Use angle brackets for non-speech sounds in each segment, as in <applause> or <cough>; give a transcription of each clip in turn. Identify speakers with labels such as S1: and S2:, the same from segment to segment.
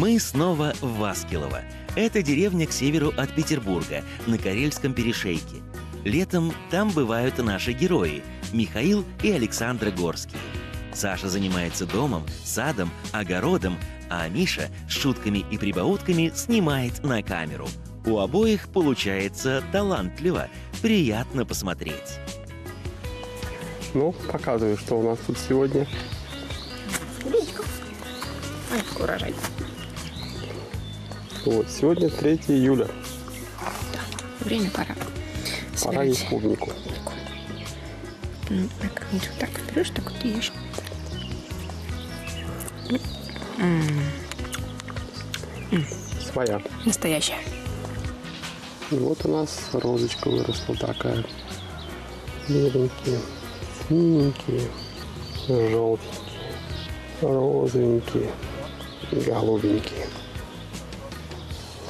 S1: Мы снова в Васкилово. Это деревня к северу от Петербурга, на Карельском перешейке. Летом там бывают наши герои – Михаил и Александра Горские. Саша занимается домом, садом, огородом, а Миша с шутками и прибаутками снимает на камеру. У обоих получается талантливо, приятно посмотреть.
S2: Ну, показывай, что у нас тут сегодня.
S3: Урожай.
S2: Вот, сегодня 3 июля.
S3: Время пора.
S2: Пора есть клубнику.
S3: Ну, вот так берешь, так вот ешь.
S2: Своя.
S3: Настоящая.
S2: И вот у нас розочка выросла такая. Беленькие, синенькие, желтенькие, розовенькие, голубенькие.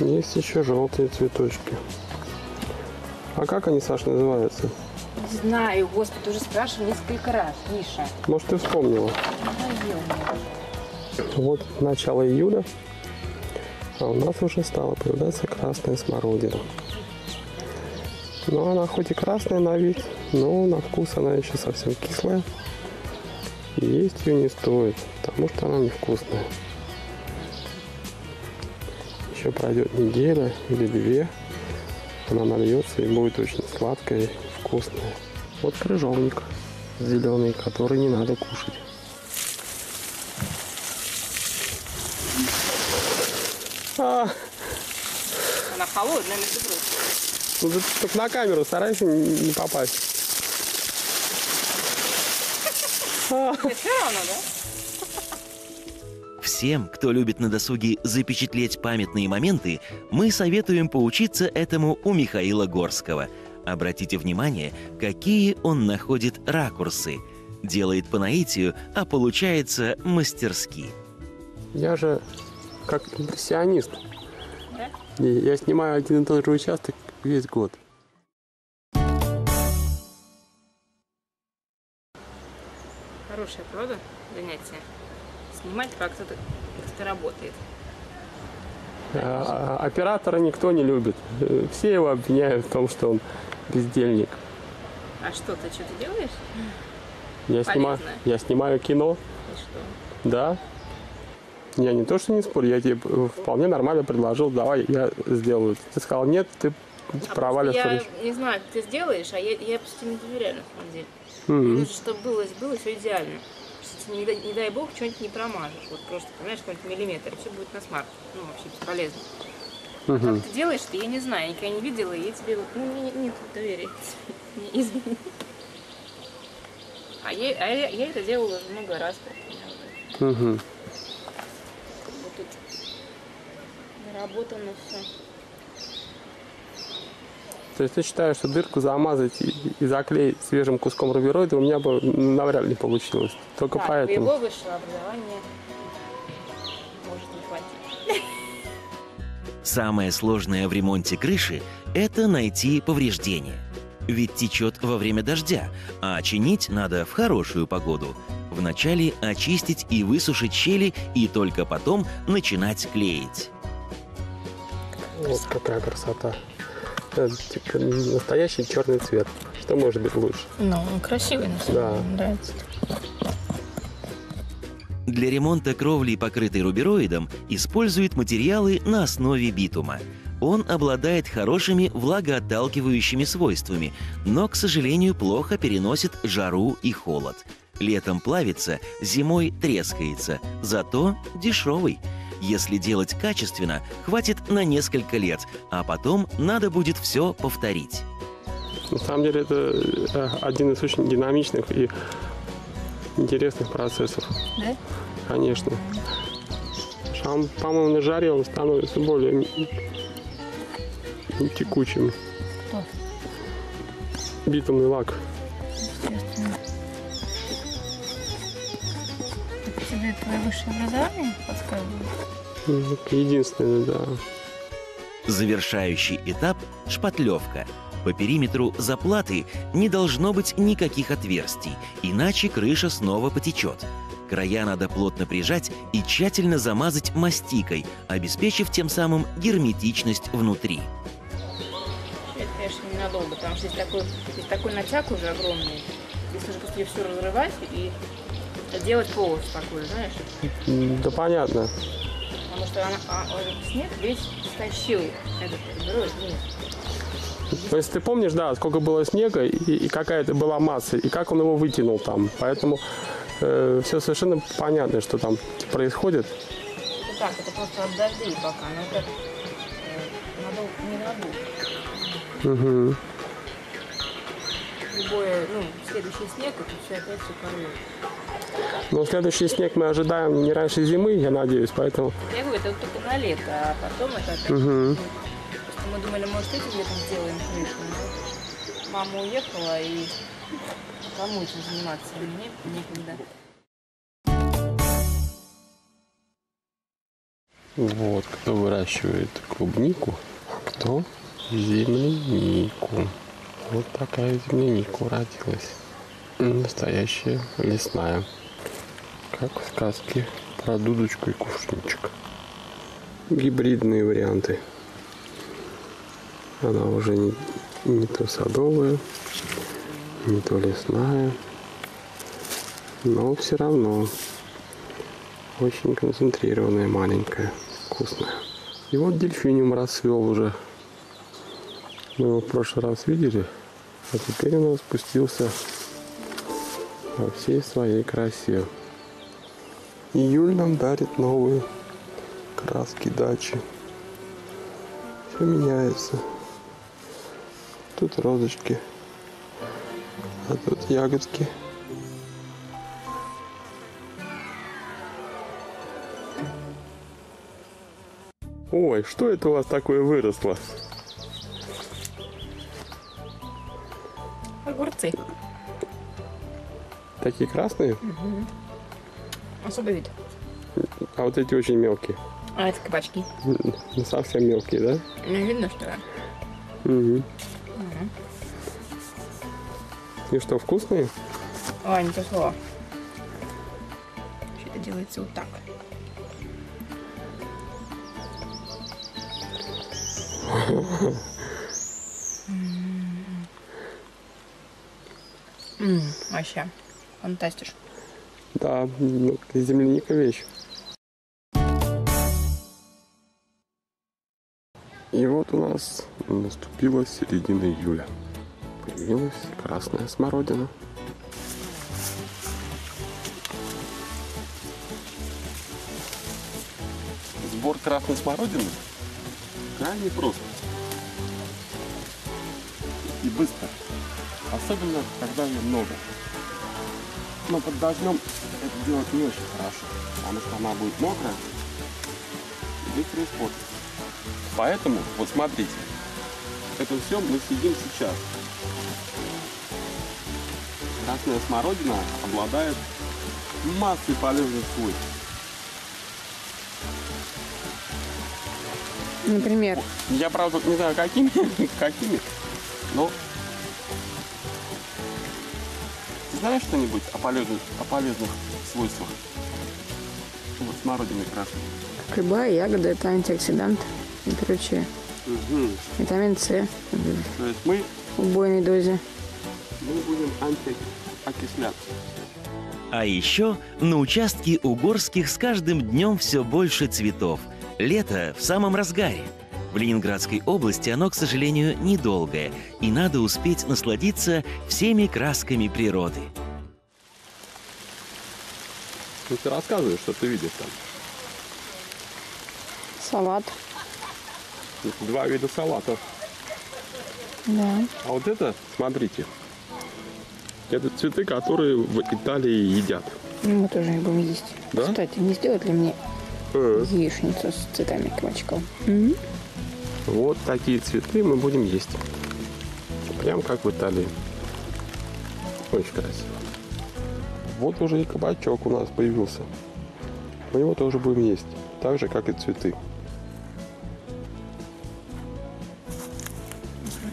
S2: Есть еще желтые цветочки. А как они, Саш, называются?
S3: Знаю, господи, уже спрашивал несколько раз, Миша.
S2: Может, ты вспомнила? Вот начало июля, а у нас уже стала появляться красная смородина. Но она хоть и красная на вид, но на вкус она еще совсем кислая. И есть ее не стоит, потому что она невкусная. Еще пройдет неделя или две, она нальется и будет очень сладкая и вкусная. Вот крыжовник зеленый, который не надо кушать. А,
S3: Она холодная, между прочим.
S2: ну ты только на камеру старайся не попасть.
S3: Все равно, да?
S1: Всем, кто любит на досуге запечатлеть памятные моменты, мы советуем поучиться этому у Михаила Горского. Обратите внимание, какие он находит ракурсы. Делает по наитию, а получается мастерски.
S2: Я же как импрессионист.
S3: Да?
S2: И Я снимаю один и тот же участок весь год.
S3: Хорошая, правда, занятие? Снимать, как кто-то кто работает.
S2: А, а оператора никто не любит. Все его обвиняют в том, что он бездельник.
S3: А что, ты что-то делаешь?
S2: Я снимаю,
S3: Полезно.
S2: я снимаю кино,
S3: И что?
S2: да. Я не то, что не спорю, я тебе вполне нормально предложил, давай я сделаю. Ты сказал, нет, ты
S3: А
S2: провалишь.
S3: я
S2: речь.
S3: не знаю, как ты сделаешь, а я, я просто не доверяю, на самом деле.
S2: Мгм.
S3: Мне нужно, чтобы было, было все идеально. Ты, не, дай- не дай бог, что-нибудь не промажешь. Вот просто, понимаешь, какой-нибудь миллиметр, все будет на смарт. Ну, вообще бесполезно.
S2: Мгм.
S3: Как ты делаешь-то, я не знаю, я никогда не видела, и я тебе вот, ну, не- нет доверия. Извини. <laughs> А я, а я, я это делала уже много раз. как у меня уже
S2: Мгм.
S3: как бы тут наработано все.
S2: То есть ты считаешь, что дырку замазать и, и заклеить свежим куском рубероида у меня бы навряд ли получилось. Только
S3: Так,
S2: поэтому.
S3: твоего высшего образования может не хватить.
S1: Самое сложное в ремонте крыши – это найти повреждения. Ведь течет во время дождя, а чинить надо в хорошую погоду. Вначале очистить и высушить щели, и только потом начинать клеить.
S2: Вот какая красота. Это, типа, настоящий черный цвет. Что может быть лучше?
S3: Ну, он красивый, на самом
S2: Да.
S3: деле, нравится.
S1: Для ремонта кровли, покрытой рубероидом, используют материалы на основе битума. Он обладает хорошими влагоотталкивающими свойствами, но, к сожалению, плохо переносит жару и холод. Летом плавится, зимой трескается, зато дешевый. Если делать качественно, хватит на несколько лет, а потом надо будет все повторить.
S2: На самом деле это э, один из очень динамичных и интересных процессов.
S3: Да?
S2: Конечно. Шам, по-моему, на жаре он становится более текучим.
S3: Кто?
S2: Битумный лак.
S3: Твое высшее образование подсказывает?
S2: Ну, Единственное, да.
S1: Завершающий этап – шпатлевка. По периметру заплаты не должно быть никаких отверстий, иначе крыша снова потечет. Края надо плотно прижать и тщательно замазать мастикой, обеспечив тем самым герметичность внутри.
S3: Это, конечно, ненадолго, потому что здесь такой, здесь такой натяг уже огромный. Здесь нужно просто все разрывать и делать полос такой, знаешь.
S2: Да понятно.
S3: Потому что она, а, этот снег весь стащил этот вниз.
S2: То есть ты помнишь, да, сколько было снега и, и какая это была масса, и как он его вытянул там. Поэтому все совершенно понятно, что там происходит.
S3: Это так, это просто от дождей пока, но это э, надолго, не надолго.
S2: Мгм.
S3: Любой, ну, следующий снег, это все опять все порвет.
S2: Но следующий снег мы ожидаем не раньше зимы, я надеюсь, поэтому...
S3: Я говорю, это вот только на лето, а потом это опять...
S2: Мгм.
S3: Просто мы думали, может, этим летом сделаем крышу, но мама уехала, и кому этим заниматься? Мне некогда.
S2: Вот, кто выращивает клубнику, а кто землянику. Вот такая земляника уродилась. Настоящая лесная. Как в сказке про дудочку и кувшинчик. Гибридные варианты. Она уже не, не то садовая, не то лесная. Но все равно очень концентрированная, маленькая, вкусная. И вот дельфиниум расцвел уже. Мы его в прошлый раз видели, а теперь он спустился во всей своей красе. Июль нам дарит новые краски дачи. Все меняется. Тут розочки, а тут ягодки. Ой, что это у вас такое выросло?
S3: Огурцы.
S2: Такие красные,
S3: Особый вид.
S2: а вот эти очень мелкие.
S3: А это кабачки.
S2: Ну, совсем мелкие, да?
S3: Ну, видно, что ли?
S2: Угу. И что, вкусные?
S3: Ой, не то слово. Это делается вот так. <laughs> М, Вообще, фантастиш.
S2: Да, ну, земляника вещь. И вот у нас наступила середина июля. Появилась красная смородина. Сбор красной смородины крайне прост. И быстро. Особенно, когда ее много. Но под дождем это делать не очень хорошо, потому что она будет мокрая и быстро испортится. Поэтому, вот смотрите, это все мы съедим сейчас. Красная смородина обладает массой полезных свойств.
S3: Например,
S2: Я, правда, не знаю, какими, <laughs> какими, но... знаешь что-нибудь о полезных, о полезных свойствах? Вот смородины красной.
S3: как любая ягода, это антиоксидант и прочее.
S2: Мгм.
S3: Витамин С
S2: То есть мы,
S3: в убойной дозе.
S2: мы будем антиокисляться.
S1: А еще на участке у Горских с каждым днем все больше цветов. Лето в самом разгаре. В Ленинградской области оно, к сожалению, недолгое, и надо успеть насладиться всеми красками природы.
S2: Ну ты рассказывай, что ты видишь там.
S3: Салат.
S2: Тут Два вида салатов.
S3: Да.
S2: А вот это, смотрите, это цветы, которые в Италии едят.
S3: Ну, мы тоже их будем есть.
S2: Да?
S3: Кстати, не сделать ли мне
S2: Э,
S3: яичницу с цветами кабачков?
S2: Вот такие цветы мы будем есть. Прям как в Италии. Очень красиво. Вот уже и кабачок у нас появился. Мы его тоже будем есть. Так же, как и цветы.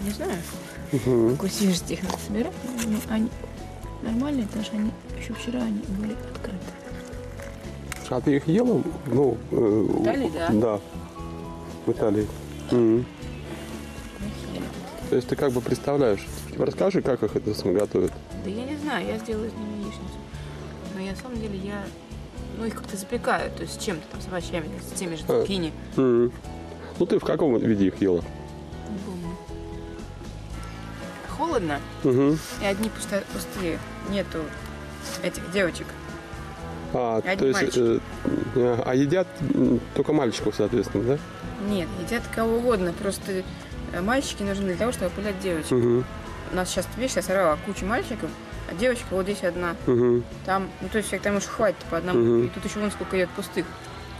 S3: Не знаю, какой свежести их собирать. Они нормальные, потому что они еще вчера они были открыты.
S2: А ты их ела? Ну, э,
S3: Италии, да.
S2: Да, в Италии. Мгм. То есть ты как бы представляешь. Расскажи, как их это сам готовят.
S3: Да я не знаю, я сделаю из них яичницу. Но я, на самом деле я... Ну, их как-то запекаю, то есть с чем-то там, с овощами, с теми же
S2: А.
S3: цукини.
S2: Мгм. Ну ты в каком виде их ела?
S3: Не помню. Холодно, и одни пусто- пустые. Нету этих девочек.
S2: А,
S3: Одни
S2: то есть, э, э, а едят только мальчиков, соответственно, да?
S3: Нет, едят кого угодно. Просто э, мальчики нужны для того, чтобы опылять девочек.
S2: Угу.
S3: У нас сейчас, видишь, я сорвала кучу мальчиков, а девочка вот здесь одна.
S2: Угу.
S3: Там, ну то есть всех там уж хватит по одному.
S2: Мгм.
S3: И тут еще вон сколько идет пустых.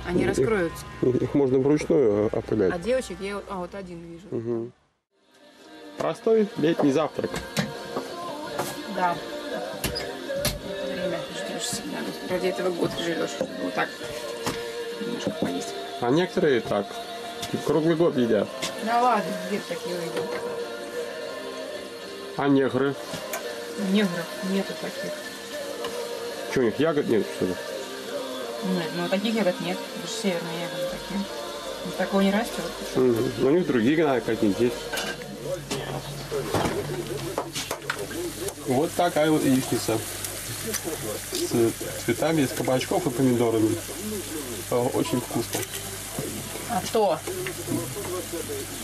S3: Они
S2: Их-
S3: раскроются.
S2: Их можно вручную
S3: А
S2: опылять.
S3: девочек я... А, вот один вижу.
S2: Мгм. Простой летний завтрак.
S3: Да. Ждешь всегда. Ради этого год живешь, чтобы вот так немножко поесть.
S2: А некоторые так. Круглый год едят.
S3: Да ладно, где такие выйдут?
S2: А негры?
S3: Негров нету таких.
S2: Что, у них ягод нет, что ли?
S3: Нет, ну таких ягод нет. Это же северные ягоды такие. Ну, такого не растет.
S2: Мгм. Ну, У них другие наверное, какие-нибудь есть. Вот такая вот яичница. С цветами из кабачков и помидорами. Э, Очень вкусно.
S3: А то?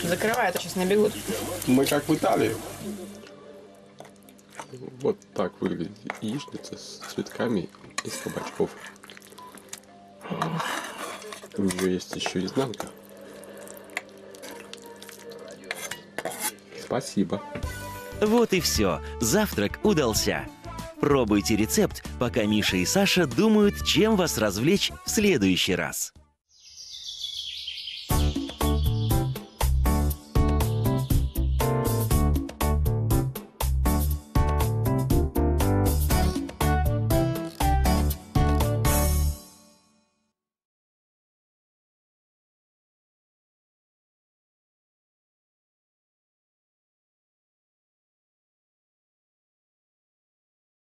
S3: А то сейчас набегут.
S2: Мы как в Италии. Вот так выглядит яичница с цветками из кабачков. У нее есть еще изнанка. Спасибо.
S1: Вот и все. Завтрак удался. Пробуйте рецепт, пока Миша и Саша думают, чем вас развлечь в следующий раз.